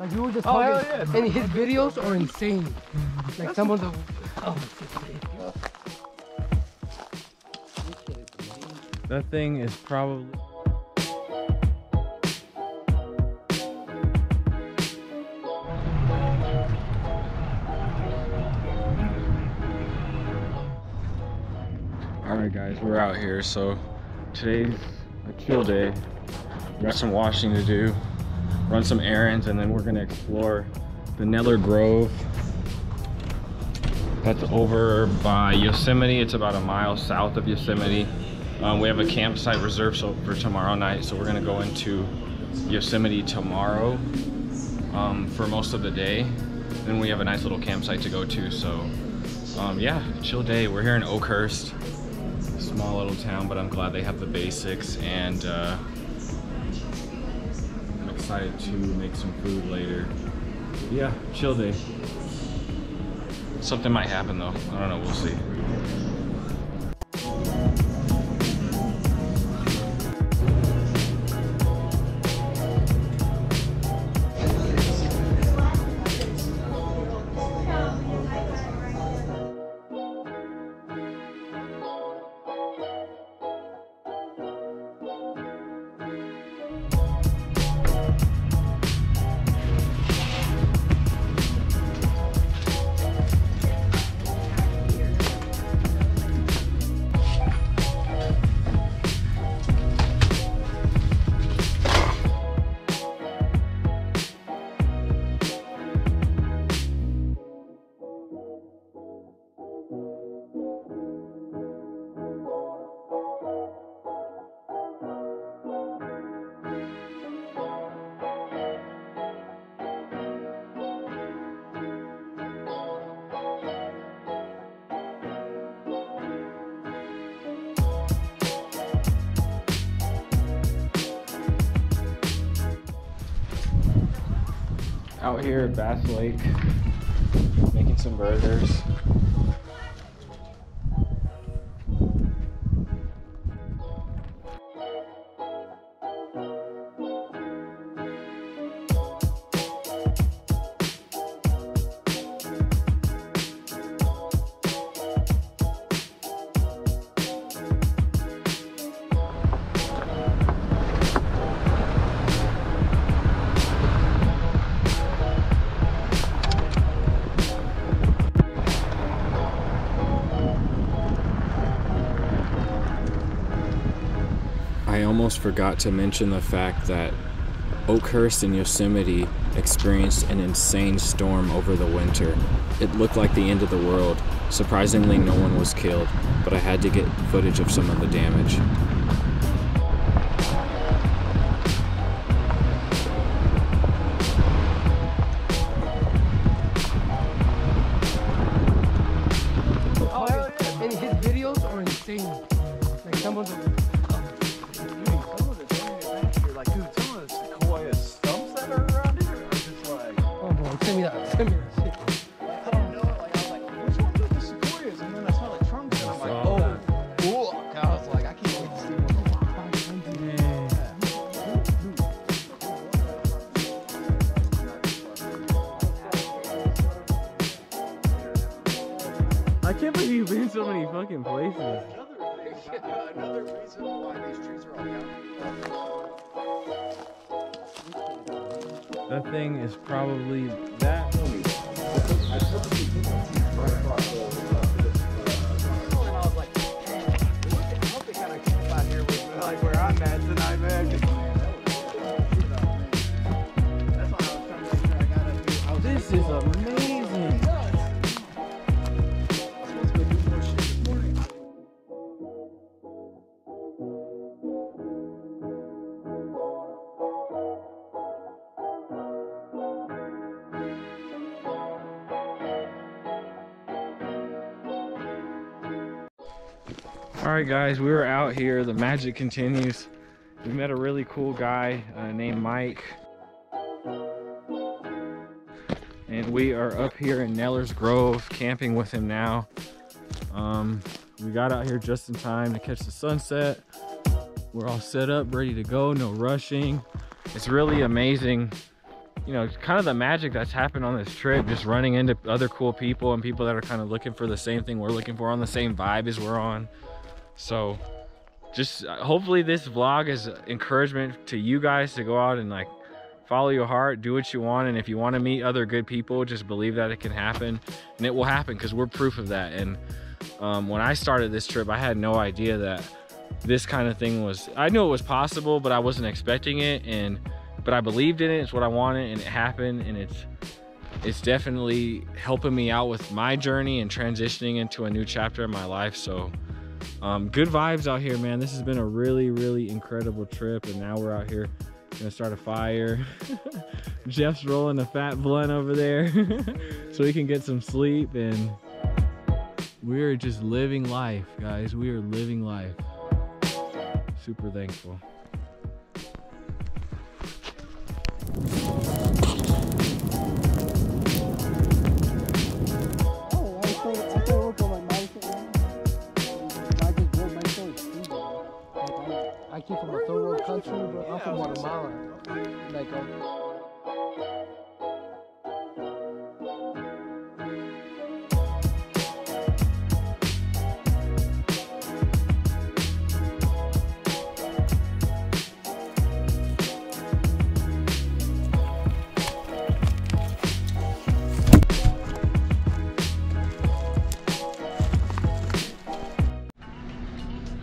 Like we were just Oh, talking, yeah. and his videos are insane. Like some of the, oh, That thing is probably. Guys, we're out here. So today's a chill day. We got some washing to do, run some errands, and then we're gonna explore the Nelder Grove. That's over by Yosemite. It's about a mile south of Yosemite. Um, we have a campsite reserved so for tomorrow night, so we're gonna go into Yosemite tomorrow um, for most of the day. Then we have a nice little campsite to go to. So um, yeah, chill day. We're here in Oakhurst, small little town, but I'm glad they have the basics and uh, I'm excited to make some food later. Yeah, chill day. Something might happen though. I don't know. We'll see. Out here at Bass Lake, making some burgers. I almost forgot to mention the fact that Oakhurst and Yosemite experienced an insane storm over the winter. It looked like the end of the world. Surprisingly, no one was killed, but I had to get footage of some of the damage. and his videos are insane. Like some of the, I can't believe you've been so many fucking places. Another, reason why these trees are all. That thing is probably that. And I was like, man, I hope they kind of keep out here with like where I'm at tonight, man. 'cause, man, that right, guys, we were out here. The magic continues. We met a really cool guy uh, named Mike. and we are up here in Nelders Grove camping with him now. Um, we got out here just in time to catch the sunset. We're all set up, ready to go, no rushing. It's really amazing, you know, kind of the magic that's happened on this trip, just running into other cool people and people that are kind of looking for the same thing we're looking for on the same vibe as we're on. So just uh, hopefully this vlog is encouragement to you guys to go out and like follow your heart do what you want and if you want to meet other good people just believe that it can happen and it will happen because we're proof of that and um, when i started this trip i had no idea that this kind of thing was i knew it was possible but i wasn't expecting it and but i believed in it it's what i wanted and it happened and it's it's definitely helping me out with my journey and transitioning into a new chapter in my life so um, good vibes out here man. This has been a really really incredible trip and now we're out here gonna start a fire. Jeff's rolling a fat blunt over there so we can get some sleep and we're just living life guys. We are living life. Super thankful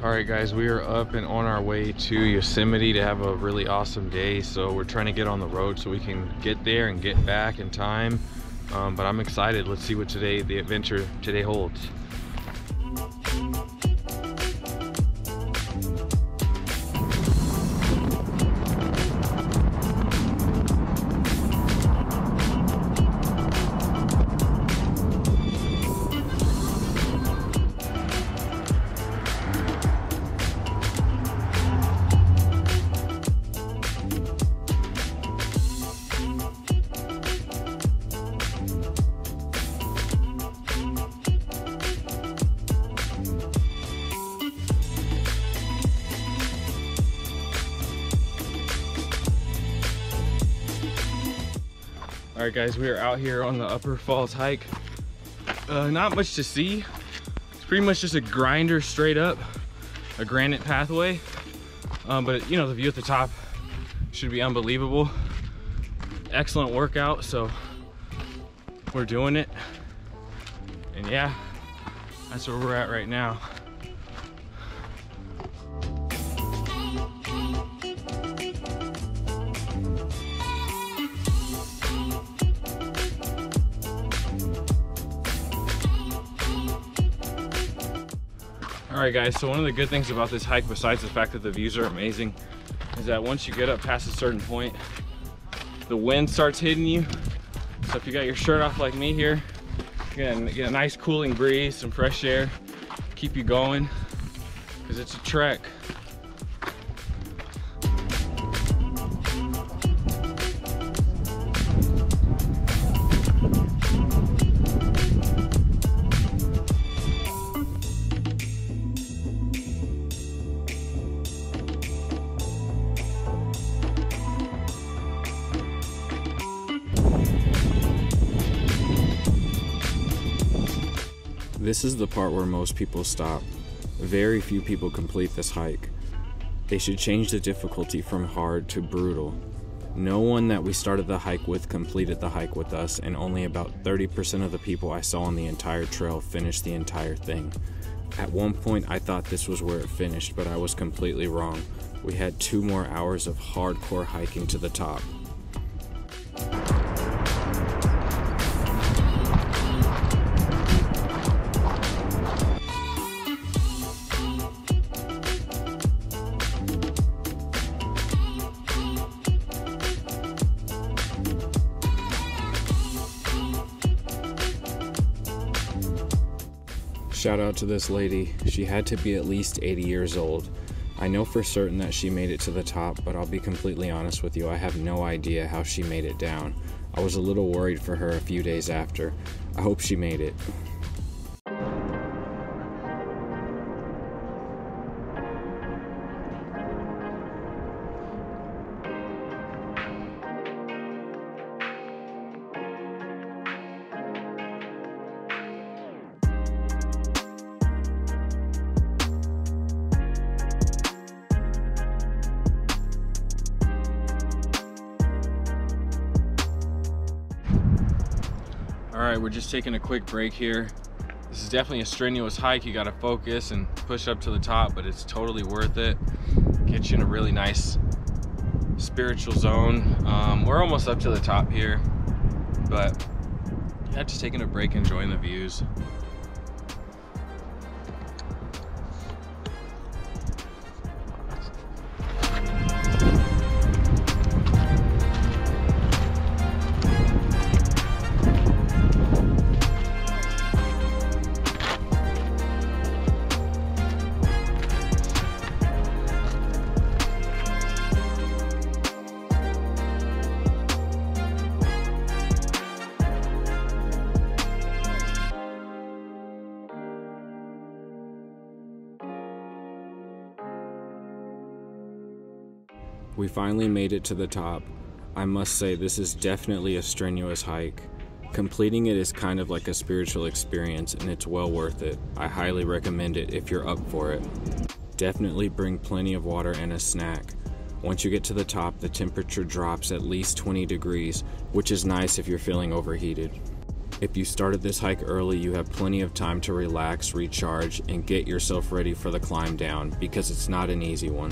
All right, guys, we are up and on our way to Yosemite to have a really awesome day. So we're trying to get on the road so we can get there and get back in time. Um, but I'm excited. Let's see what today, the adventure today holds. All right, guys, we are out here on the Upper Falls hike. Uh, not much to see. It's pretty much just a grinder straight up, a granite pathway. Um, but you know, the view at the top should be unbelievable. Excellent workout, so we're doing it. And yeah, that's where we're at right now. All right guys, so one of the good things about this hike, besides the fact that the views are amazing, is that once you get up past a certain point, the wind starts hitting you. So if you got your shirt off like me here, you get a, get a nice cooling breeze, some fresh air, keep you going, because it's a trek. This is the part where most people stop. Very few people complete this hike. They should change the difficulty from hard to brutal. No one that we started the hike with completed the hike with us, and only about 30% of the people I saw on the entire trail finished the entire thing. At one point, I thought this was where it finished, but I was completely wrong. We had two more hours of hardcore hiking to the top. Shout out to this lady. She had to be at least 80 years old. I know for certain that she made it to the top, but I'll be completely honest with you, I have no idea how she made it down. I was a little worried for her a few days after. I hope she made it. Right, we're just taking a quick break here. This is definitely a strenuous hike. You gotta focus and push up to the top, but it's totally worth it. Gets you in a really nice spiritual zone. Um, we're almost up to the top here, but yeah, just taking a break, enjoying the views. We finally made it to the top. I must say, this is definitely a strenuous hike. Completing it is kind of like a spiritual experience and it's well worth it. I highly recommend it if you're up for it. Definitely bring plenty of water and a snack. Once you get to the top, the temperature drops at least 20 degrees, which is nice if you're feeling overheated. If you started this hike early, you have plenty of time to relax, recharge, and get yourself ready for the climb down because it's not an easy one.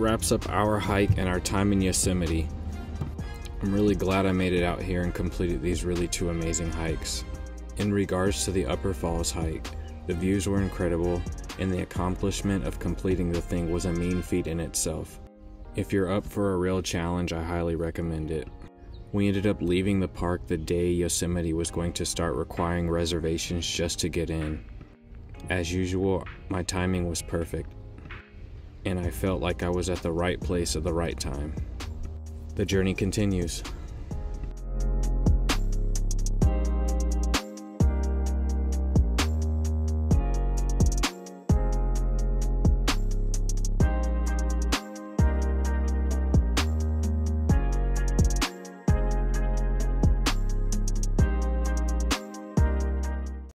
Wraps up our hike and our time in Yosemite. I'm really glad I made it out here and completed these really two amazing hikes. In regards to the Upper Falls hike, the views were incredible, and the accomplishment of completing the thing was a mean feat in itself. If you're up for a real challenge, I highly recommend it. We ended up leaving the park the day Yosemite was going to start requiring reservations just to get in. As usual, my timing was perfect, and I felt like I was at the right place at the right time. The journey continues.